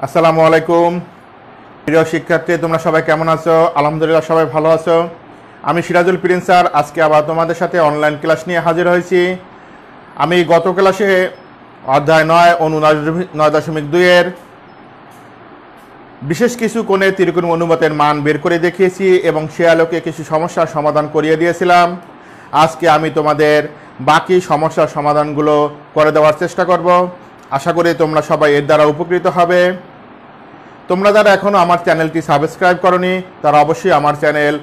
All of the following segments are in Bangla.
আসসালামু আলাইকুম। প্রিয় শিক্ষার্থী, তোমরা সবাই কেমন আছো? আলহামদুলিল্লাহ সবাই ভালো আছো। আমি সিরাজুল প্রিন্স স্যার, আজকে আবার তোমাদের সাথে অনলাইন ক্লাস নিয়ে হাজির হয়েছি। আমি গত ক্লাসে অধ্যায় নয়, অনু নয় দশমিক- দুইয়ের বিশেষ কিছু কোণে ত্রিকোণ অনুপাতের মান বের করে দেখিয়েছি এবং সে আলোকে কিছু সমস্যার সমাধান করিয়ে দিয়েছিলাম। আজকে আমি তোমাদের বাকি সমস্যার সমাধানগুলো করে দেওয়ার চেষ্টা করব। আশা করি তোমরা সবাই এর দ্বারা উপকৃত হবে। তোমরা যারা এখনও আমার চ্যানেলটি সাবস্ক্রাইব করনি, তারা অবশ্যই আমার channel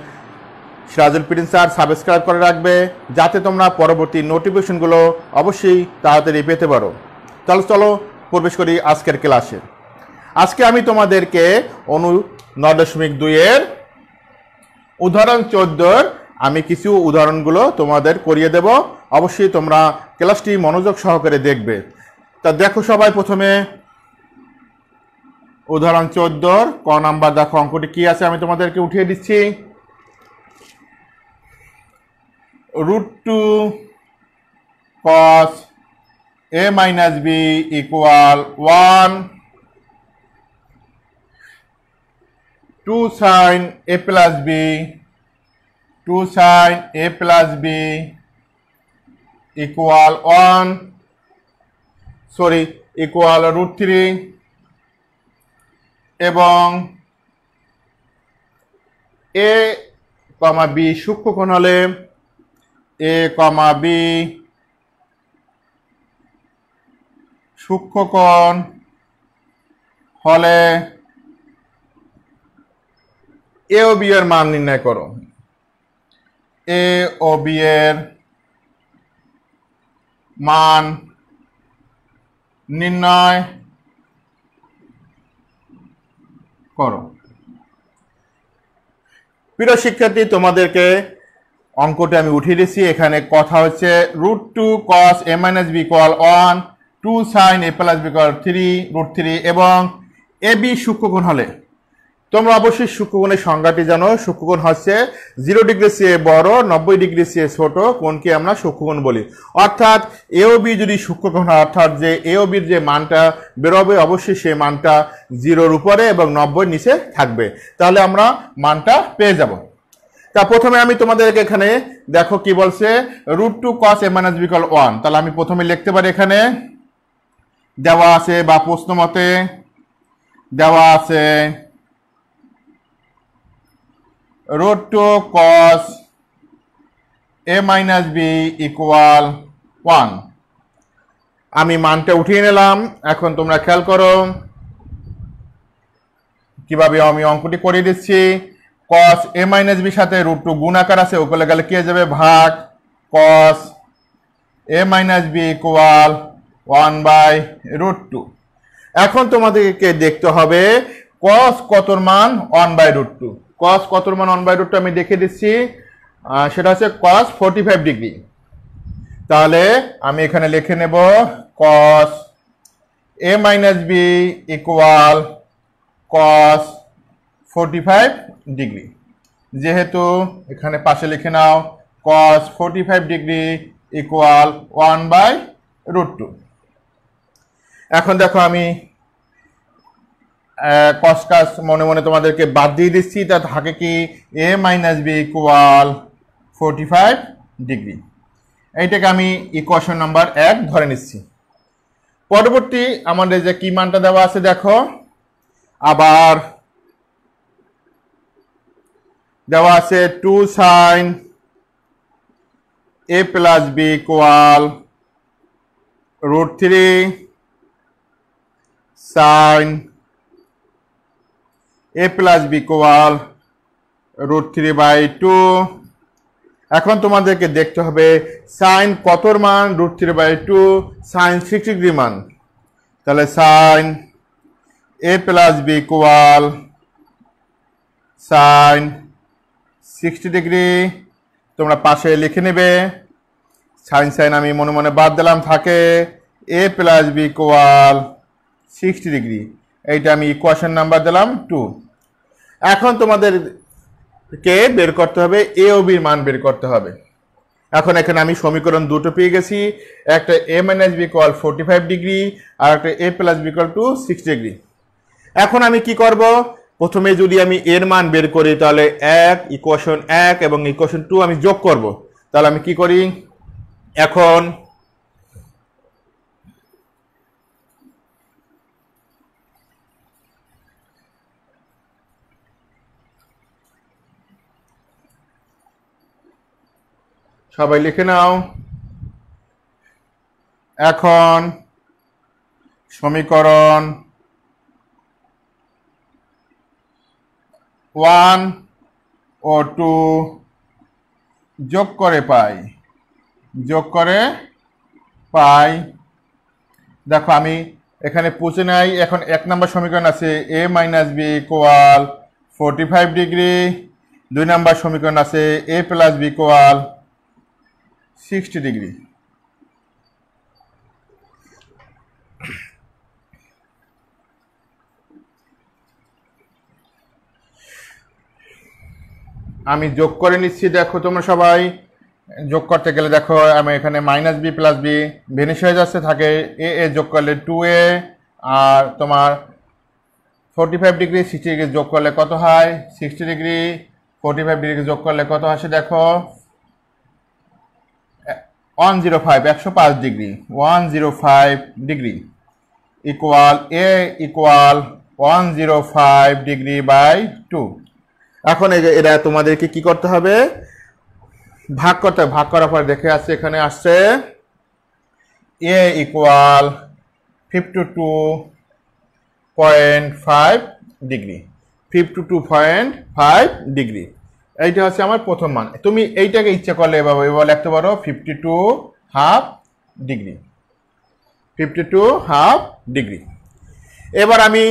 Sirajul Prince sir subscribe করে রাখবে, যাতে তোমরা পরবর্তী নোটিফিকেশনগুলো অবশ্যই তাড়াতাড়ি পেতে পারো। চলো চলো প্রবেশ করি আজকের ক্লাসে। আজকে আমি তোমাদেরকে অনু নয় দশমিক দুইয়ের উদাহরণ চোদ্দোর আমি কিছু উদাহরণগুলো তোমাদের করিয়ে দেব। অবশ্যই তোমরা ক্লাসটি মনোযোগ সহকারে দেখবে। তা দেখো সবাই প্রথমে। উদাহরণ চোদ্দোর, ক নাম্বার, দেখো অঙ্কটি কি আছে আমি তোমাদেরকে উঠিয়ে দিচ্ছি। Root two cos A minus B equal one. Two sine A plus B. Two sine A plus B equal one. Sorry equal root three এবং এ কমা বি সূক্ষ্মকোণ হলে এ কমা বি সূক্ষ্মকোণ হলে এ ও বি এর মান নির্ণয় করো। এ ও বি এর মান নির্ণয় করো। প্রিয় শিক্ষার্থী, তোমাদেরকে অঙ্কটা আমি উঠিয়ে দিচ্ছি। এখানে কথা হচ্ছে root two cos A minus B equal one two sine A plus B equal three root three এবং এ বি সূক্ষ্মগুণ হলে তোমরা অবশ্যই সূক্ষ্মকোণের সংজ্ঞাটি জানো। সূক্ষ্মকোণ হচ্ছে জিরো ডিগ্রি চেয়ে বড়, নব্বই ডিগ্রি চেয়ে ছোট কোণকে আমরা সূক্ষ্মকোণ বলি? অর্থাৎ এও বি যদি সূক্ষ্মকোণ হয় অর্থাৎ যে এও বির যে মানটা বেরোবে, অবশ্যই সেই মানটা জিরোর উপরে এবং নব্বই নিচে থাকবে। তাহলে আমরা মানটা পেয়ে যাব। তা প্রথমে আমি তোমাদেরকে এখানে দেখো কি বলছে, root two cos A minus B equal one. তাহলে আমি প্রথমে লিখতে পারি এখানে, দেওয়া আছে বা প্রশ্ন মতে, দেওয়া আছে root 2 cos a minus b equal 1 আমি মানটা উঠিয়ে নিলাম। এখন তোমরা খেয়াল করো। কীভাবে আমি অঙ্কটি করে দিচ্ছি? cos a minus b সাথে রুট টু গুণাকার আছে ওগুলো গেলে কি যাবে? ভাগ। cos a minus b equal 1 by root two এখন তোমাদেরকে দেখতে হবে, cos কতর মান? 1 বাই রুট টু cos কতর মান 1 বাই রুট টু আমি দেখে দিচ্ছি সেটা হচ্ছে cos 45 ডিগ্রি তাহলে আমি এখানে লিখে নেব cos a minus B equal cos 45 degree যেহেতু এখানে পাশে লিখে নাও, cos 45 degree equal 1 by root two এখন দেখো আমি কসকাস মনে মনে তোমাদেরকে বাদ দিয়ে দিচ্ছি, তা থাকে কি? A minus B equal forty five degree এইটাকে আমি ইকুয়েশন নাম্বার এক ধরে নিচ্ছি। পরবর্তী আমাদের যে কি মানটা দেওয়া আছে, দেখো, আবার দেওয়া আছে two sine A plus B equal root three sine A plus B equal root three by two এখন তোমাদেরকে দেখতে হবে সাইন কতর মান? Root three by two sine sixty degree মান। তাহলে sine A plus B equal sine sixty degree তোমরা পাশে লিখে নেবে। সাইন সাইন আমি মনে মনে বাদ দিলাম, থাকে A plus B equal sixty degree এইটা আমি ইকুয়েশন নাম্বার দিলাম টু এখন তোমাদেরকে বের করতে হবে? এ ও বির মান বের করতে হবে। এখন এখানে আমি সমীকরণ দুটো পেয়ে গেছি। একটা A minus B equal forty five degree আর একটা A plus B equal two six degree এখন আমি কি করব? প্রথমে যদি আমি এর মান বের করি, তাহলে এক ইকুয়েশন এক এবং ইকুয়েশন টু আমি যোগ করব। তাহলে আমি কি করি? এখন সবাই লিখে নাও। এখন সমীকরণ ওয়ান ও টু যোগ করে পাই। যোগ করে পাই। দেখো আমি এখানে পুষে নাই, এখন এক নম্বর সমীকরণ আছে A minus B equal forty five degree. দুই নম্বর সমীকরণ আছে A plus B equal sixty degree. আমি যোগ করে নিচ্ছি, দেখো তোমরা সবাই। যোগ করতে গেলে দেখো, আমি এখানে minus B plus B vanish হয়ে যাচ্ছে, থাকে এ এ যোগ করলে টু এ আর তোমার forty five degree sixty degree যোগ করলে কত হয়? Sixty degree forty five degree যোগ করলে কত আসে দেখো? ওয়ান জিরো ফাইভ একশো পাঁচ degree one zero five degree equal A equal one zero five degree by two. এখন এরা তোমাদেরকে কি করতে হবে? ভাগ করতে। ভাগ করার পর দেখে আসছে, এখানে আসছে A equal fifty two point five degree fifty two point five degree. এইটা হচ্ছে আমার প্রথম মান। তুমি এইটাকে ইচ্ছে করলে এভাবে এবার লিখতে পারো fifty two half degree fifty two half degree এবার আমি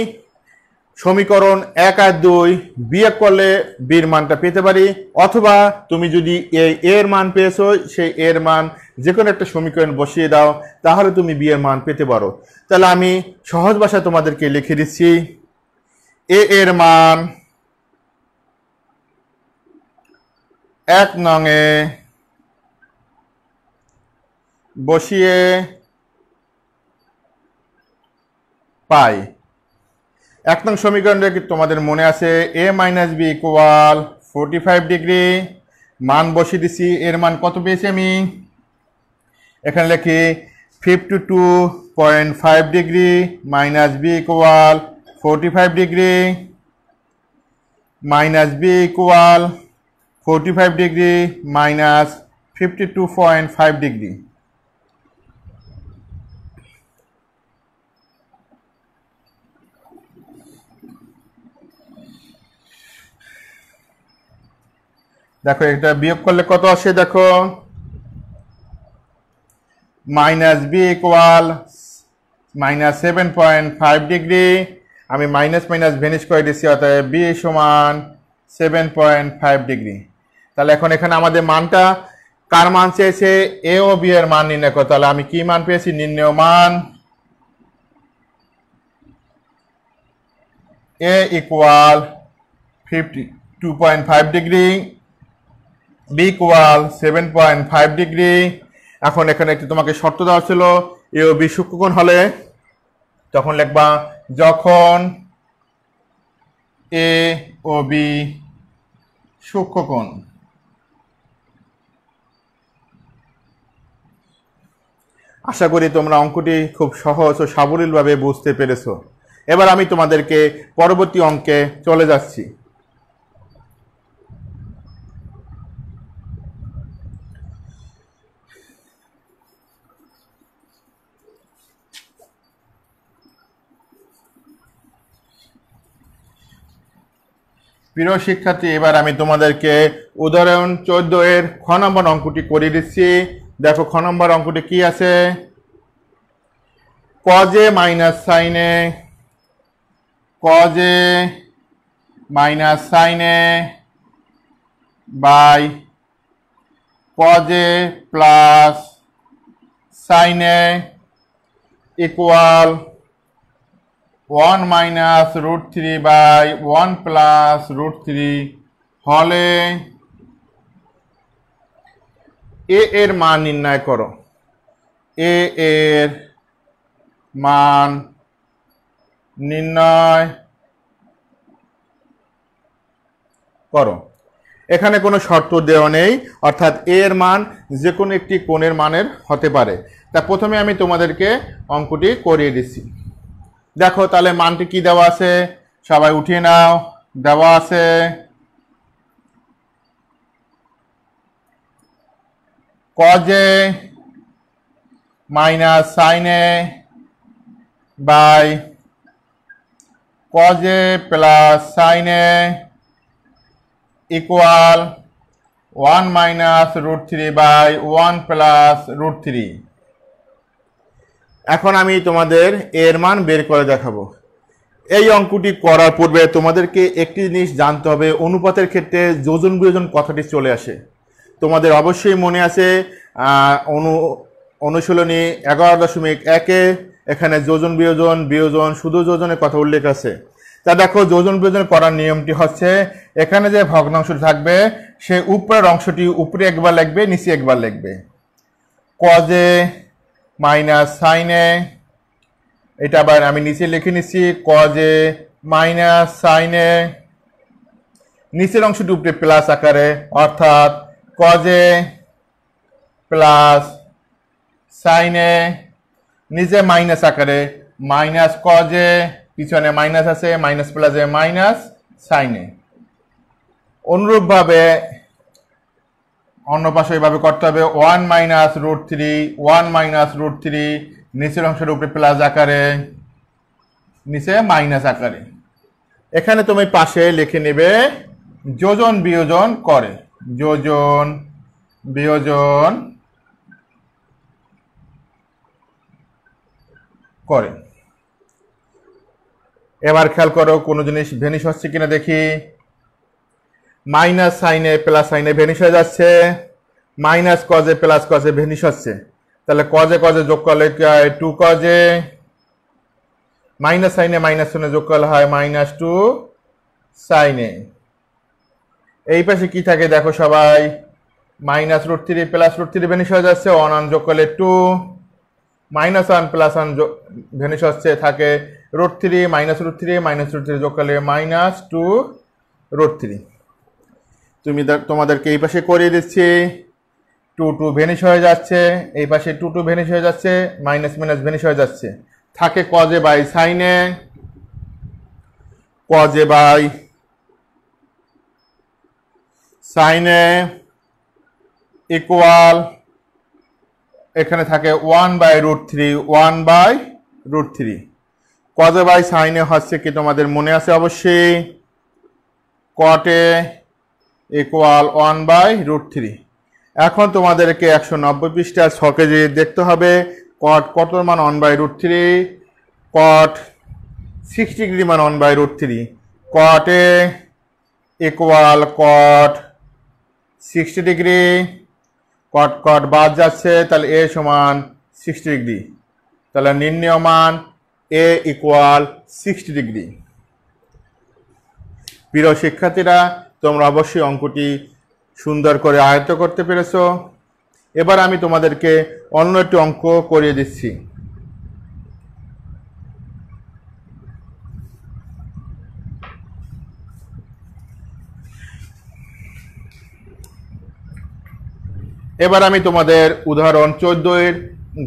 সমীকরণ এক আর দুই বিয়োগ করলে বির মানটা পেতে পারি, অথবা তুমি যদি এই এর মান পেয়েছ, সেই এর মান যে কোনো একটা সমীকরণ বসিয়ে দাও, তাহলে তুমি বিয়ের মান পেতে পারো। তাহলে আমি সহজ ভাষায় তোমাদেরকে লিখে দিচ্ছি এ এর মান এক নঙে বসিয়ে পাই। এক নং সমীকরণটা কি তোমাদের মনে আছে? A minus B equal forty five degree মান বসিয়ে দিছি, এর মান কত পেয়েছি আমি? এখানে লিখি fifty two point five degree minus B equal forty five degree minus B equal forty five degree minus fifty two point five degree দেখো, এটা বিয়োগ করলে কত আসে? দেখো minus B equal minus seven point five degree আমি মাইনাস মাইনাস ভেনিশ করে দিচ্ছি অর্থাৎ বি সমান সেভেন পয়েন্ট ফাইভ ডিগ্রি তাহলে এখন এখানে আমাদের মানটা কার মান চেয়েছে? এ ও বি এর মান নির্ণয় করতে তাহলে আমি কি মান পেয়েছি? নির্ণয় মান A equal fifty two point five degree B equal seven point five degree এখন এখানে একটি তোমাকে শর্ত দেওয়া ছিল এ ও বি সূক্ষ্মকোণ হলে। তখন লিখবা, যখন এ ও বি সূক্ষ্মকোণ। আশা করি তোমরা অঙ্কটি খুব সহজ ও সাবলীলভাবে বুঝতে পেরেছ। এবার আমি তোমাদেরকে পরবর্তী অঙ্কে চলে যাচ্ছি। প্রিয় শিক্ষার্থী, এবার আমি তোমাদেরকে উদাহরণ চোদ্দ এর খ নম্বর অঙ্কটি করে দিচ্ছি। দেখো, খ নম্বর অঙ্কটি কি আছে? কজে মাইনাস সাইনে কজে মাইনাস সাইনে বাই কজে প্লাস সাইনে equal one minus root three by one plus root three হলে এ এর মান নির্ণয় করো। এ এর মান নির্ণয় করো। এখানে কোনো শর্ত দেওয়া নেই, অর্থাৎ এর মান যে কোনো একটি কোণের মানের হতে পারে। তা প্রথমে আমি তোমাদেরকে অঙ্কটি করিয়ে দিচ্ছি। দেখো, তাহলে মানটি কি দেওয়া আছে? সবাই উঠিয়ে নাও। দেওয়া আছে। কজে মাইনাস সাইনে বাই কজে প্লাস সাইনে equal one minus root three by one plus root three এখন আমি তোমাদের এর মান বের করে দেখাবো। এই অঙ্কটি করার পূর্বে তোমাদেরকে একটি জিনিস জানতে হবে, অনুপাতের ক্ষেত্রে যোজন বিয়োজন কথাটি চলে আসে। তোমাদের অবশ্যই মনে আছে অনু, অনুশীলনী এগারো দশমিক একে, এখানে যোজন বিয়োজন বিয়োজন, শুধু যোজনের কথা উল্লেখ আছে। তা দেখো, যোজন বিয়োজন করার নিয়মটি হচ্ছে, এখানে যে ভগ্নাংশ থাকবে, সে উপরের অংশটি উপরে একবার লিখবে, নিচে একবার লিখবে। কজে মাইনাস সাইনে এটা আবার আমি নিচে লিখে নিচ্ছি কজে মাইনাস সাইনে নিচের অংশটি উপরে প্লাস আকারে, অর্থাৎ কজে প্লাস সাইনে নিচে মাইনাস আকারে মাইনাস কজে পিছনে মাইনাস আছে মাইনাস প্লাসে মাইনাস সাইনে অনুরূপভাবে অন্য পাশে এইভাবে করতে হবে one minus root three one minus root three নিচের অংশের উপরে প্লাস আকারে, নিচে মাইনাস আকারে। এখানে তুমি পাশে লিখে নেবে, যোজন বিয়োজন করে। যোজন, বিয়োজন করে। এবার খেয়াল করো, কোনো জিনিস ভেনিশ হচ্ছে কিনা দেখি। মাইনাস সাইনে প্লাস সাইনে ভেনিশ হয়ে যাচ্ছে। মাইনাস কজে প্লাস কজে ভেনিশ হচ্ছে। তাহলে কজে কজে যোগ করলে টু কজে মাইনাস সাইনে মাইনাস সাইনে যোগ করলে হয় মাইনাস টু সাইনে এই পাশে কি থাকে দেখো সবাই। Minus root three plus root three vanish হয়ে যাচ্ছে ওয়ান ওয়ান যোগ করলে two minus one plus one vanish হচ্ছে, থাকে root three minus root three minus root three যোগ করলে মাইনাস টু রুট থ্রি তুমি তোমাদেরকে এই পাশে করিয়ে দিচ্ছি টু টু ভেনিশ হয়ে যাচ্ছে, এই পাশে টু টু ভেনিশ হয়ে যাচ্ছে মাইনাস মাইনাস ভেনিশ হয়ে যাচ্ছে। থাকে cos A by sine A cos A by সাইনে ইকুয়াল এখানে থাকে one by root three one by root three কজে by সাইনে হচ্ছে কি তোমাদের মনে আছে অবশ্যই? কটে equal one by root three এখন তোমাদেরকে একশো নব্বই পৃষ্ঠার ছকে যে দেখতে হবে কট কত মান one by root three cot sixty degree মান one by root three কটে equal cot sixty degree, cot cot বাদ যাচ্ছে, তাহলে এ সমান সিক্সটি ডিগ্রি। তাহলে নির্ণয় এ ইকুয়াল সিক্সটি ডিগ্রি। প্রিয় শিক্ষার্থীরা, তোমরা অবশ্যই অঙ্কটি সুন্দর করে আয়ত্ত করতে পেরেছ। এবার আমি তোমাদেরকে অন্য একটি অঙ্ক করিয়ে দিচ্ছি। এবার আমি তোমাদের উদাহরণ চোদ্দ এর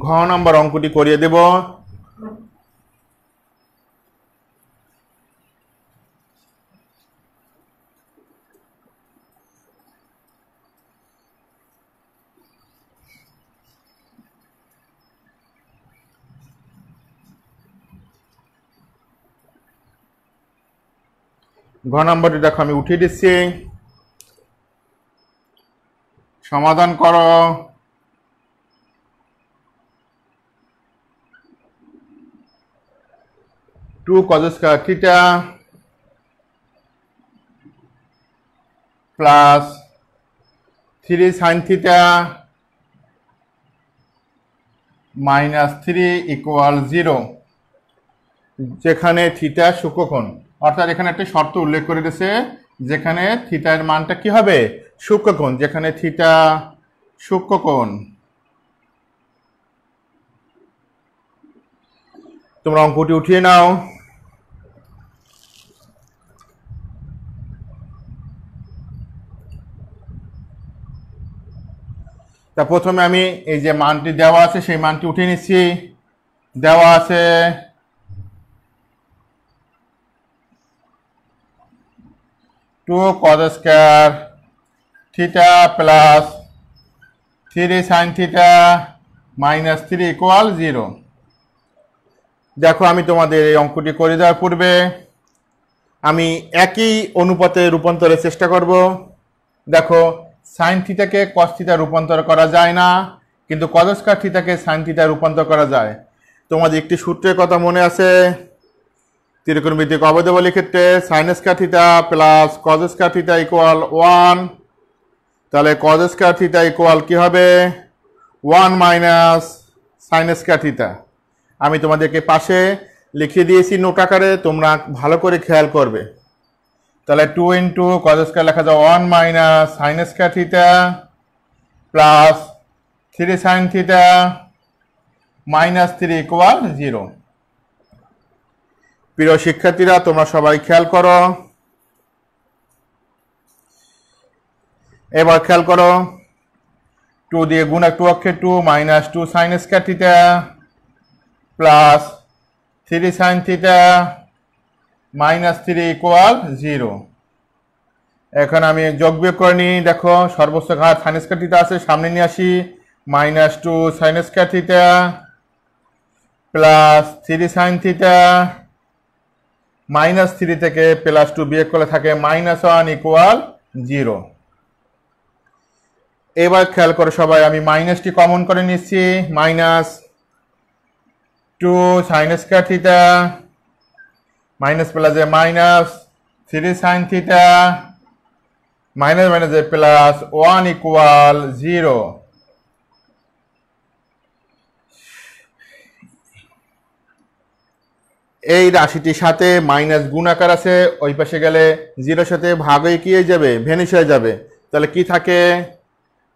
ঘ নম্বর অঙ্কটি করিয়ে দেব। ঘ নম্বরটি দেখো, আমি উঠিয়ে দিচ্ছি। সমাধান করো। Two square theta plus three sine theta minus three equal zero, যেখানে থিটা সূক্ষ্মকোণ। অর্থাৎ এখানে একটা শর্ত উল্লেখ করে দিয়েছে, যেখানে থিটার মানটা কি হবে? সূক্ষ্মকোণ, যেখানে থিটা সূক্ষ্মকোণ। তোমরা অঙ্কটি উঠিয়ে নাও। তা প্রথমে আমি এই যে মানটি দেওয়া আছে, সেই মানটি উঠিয়ে নিচ্ছি। দেওয়া আছে two cos square theta plus three sine theta minus three equal zero দেখো, আমি তোমাদের এই অঙ্কটি করে দেওয়ার পূর্বে আমি একই অনুপাতে রূপান্তরের চেষ্টা করব। দেখো সাইন থিটাকে কস রূপান্তর করা যায় না, কিন্তু কদস্কার থিটাকে সাইন থিটা রূপান্তর করা যায়। তোমাদের একটি সূত্রের কথা মনে আছে, ত্রিকোণমিতিক অবধবলী ক্ষেত্রে sine square theta plus cos square theta equal one তাহলে কজ স্কয়ার থিটা ইকুয়াল কি হবে? One minus sine square theta আমি তোমাদেরকে পাশে লিখে দিয়েছি নোট আকারে, তোমরা ভালো করে খেয়াল করবে। তাহলে টু ইন্টু কজ স্কয়ার লেখা যায় one minus sine square theta plus three sine theta minus three equal zero প্রিয় শিক্ষার্থীরা, তোমরা সবাই খেয়াল করো। এবার খেয়াল করো। টু দিয়ে গুণ টু অক্ষে two minus two sine square theta plus three sine theta minus three equal zero এখন আমি যোগ বিয়োগ করে নিই, দেখো সর্বোচ্চ ঘাত সাইন স্কয়ার থিটা আছে, সামনে নিয়ে আসি minus two sine square theta plus three sine theta minus three থেকে প্লাস টু বিয়োগ করলে থাকে মাইনাস ওয়ান ইকুয়াল জিরো এবার খেয়াল করে সবাই, আমি মাইনাসটি কমন করে নিচ্ছি minus two sine square theta minus প্লাসে minus three sine theta minus মাইনাসে প্লাস ওয়ান ইকুয়াল জিরো এই রাশিটির সাথে মাইনাস গুণাকার আছে, ওই পাশে গেলে জিরোর সাথে ভাগ হয়ে কি হয়ে যাবে? ভেনিশ হয়ে যাবে। তাহলে কি থাকে?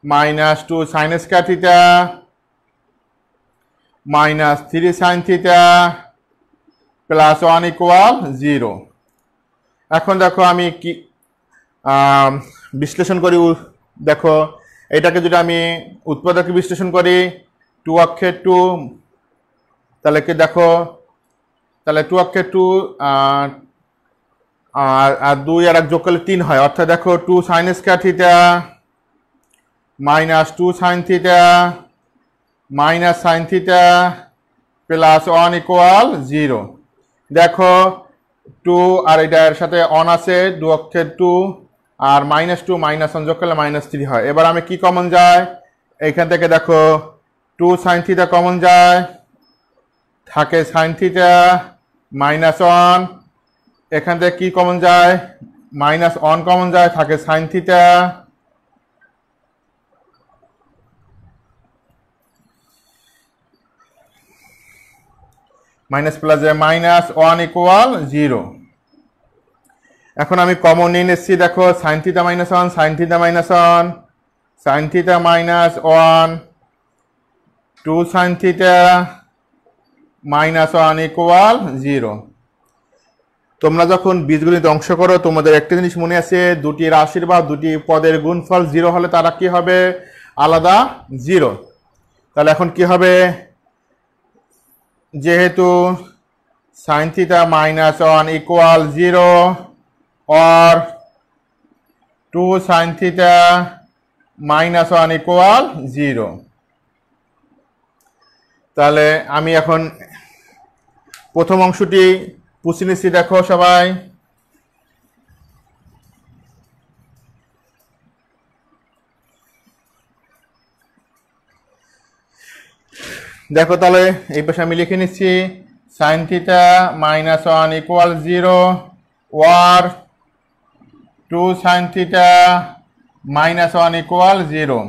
Minus two sine square theta minus three sine theta plus one equal zero এখন দেখো আমি কি বিশ্লেষণ করি দেখো, এটাকে যদি আমি উৎপাদকে বিশ্লেষণ করি টু অক্ষে টু তাহলে কি দেখো, তাহলে টু অক্ষে টু আর দুই আর এক যোগ করলে তিন হয়। অর্থাৎ দেখো two sine square theta minus two sine theta, minus sine theta, plus one equal zero. দেখো, টু আর এটার সাথে অন আছে, দু অক্ষের টু, আর মাইনাস টু, মাইনাস ওয়ান করলে মাইনাস থ্রি হয়। এবার আমি কি কমন যায়? এইখান থেকে দেখো, টু সাইন থিটা কমন যায়, থাকে সাইন থিটা, মাইনাস ওয়ান। এখান থেকে কি কমন যায়? মাইনাস ওয়ান কমন যায়, থাকে সাইন থিটা। মাইনাস প্লাসে মাইনাস ওয়ান ইকুয়াল জিরো। এখন আমি কমন নিয়ে নিচ্ছি, দেখো sine theta minus one sine theta minus one sine theta minus one two sine theta minus one equal zero তোমরা যখন বীজগণিত অংশ করো, তোমাদের একটা জিনিস মনে আছে, দুটি রাশির বা দুটি পদের গুণফল জিরো হলে তারা কি হবে? আলাদা জিরো। তাহলে এখন কি হবে? যেহেতু sine theta minus one equal zero or two sine theta minus one equal zero তাহলে আমি এখন প্রথম অংশটি পুষে নিচ্ছি, দেখো সবাই। দেখো তাহলে এই পাশে আমি লিখে নিচ্ছি sine theta minus one equal zero or two sine theta minus one equal zero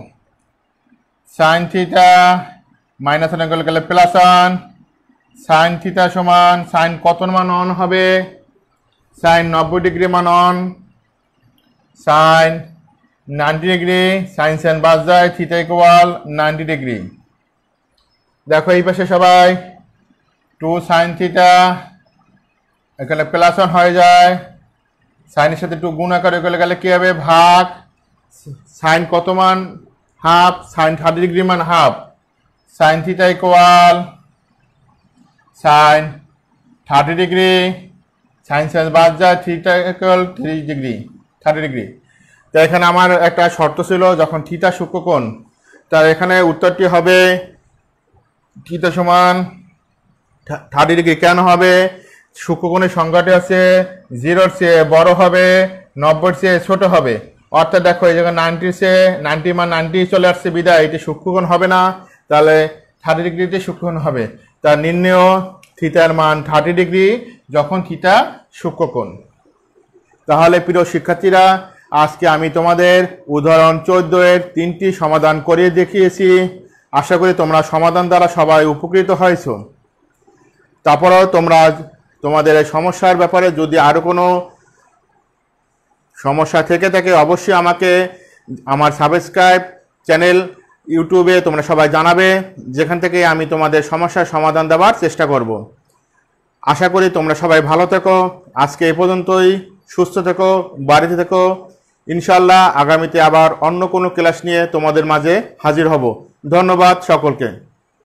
sine theta minus one equal গেলে প্লাস ওয়ান সাইন থিটা সমান সাইন কত মান অন হবে? সাইন নব্বই ডিগ্রি মান one sine ninety degree sine sine বাদ যায় থিটা ইকুয়াল নাইনটি ডিগ্রি দেখো, এই পাশে সবাই। টু সাইন থিটা এখানে প্লাস ওয়ান হয়ে যায়। সাইনের সাথে টু গুণ আকারে গেলে গেলে কী হবে? ভাগ। সাইন কত মান? হাফ সাইন থার্টি ডিগ্রি মান half sine theta equal sine thirty degree sine sine বাদ যায় theta equal three degree thirty degree তো এখানে আমার একটা শর্ত ছিল, যখন থিটা সূক্ষ্মকোণ তার এখানে উত্তরটি হবে থিটা সমান থার্টি ডিগ্রি কেন হবে? সূক্ষ্মকোণের সংখ্যাটি আছে, জিরোর চেয়ে বড় হবে, নব্বইয়ের চেয়ে ছোট হবে। অর্থাৎ দেখো, এই জায়গায় নাইনটির চেয়ে নাইনটি মান নাইনটি চলে আসছে, বিদায়। এটি সূক্ষ্মকোণ হবে না, তাহলে থার্টি ডিগ্রিতে সূক্ষ্মকোণ হবে। তার নির্ণয় থিতার মান থার্টি ডিগ্রি, যখন থিতা সূক্ষ্মকোণ। তাহলে প্রিয় শিক্ষার্থীরা, আজকে আমি তোমাদের উদাহরণ চোদ্দ এর তিনটি সমাধান করে দেখিয়েছি। আশা করি তোমরা সমাধান দ্বারা সবাই উপকৃত হয়েছ। তারপরেও তোমরা তোমাদের এই সমস্যার ব্যাপারে যদি আরও কোনো সমস্যা থেকে থাকে, অবশ্যই আমাকে আমার সাবস্ক্রাইব চ্যানেল ইউটিউবে তোমরা সবাই জানাবে, যেখান থেকে আমি তোমাদের সমস্যার সমাধান দেওয়ার চেষ্টা করব। আশা করি তোমরা সবাই ভালো থেকো। আজকে এ পর্যন্তই। সুস্থ থেকো, বাড়িতে থেকো। ইনশাল্লাহ আগামীতে আবার অন্য কোনো ক্লাস নিয়ে তোমাদের মাঝে হাজির হব। ধন্যবাদ সকলকে।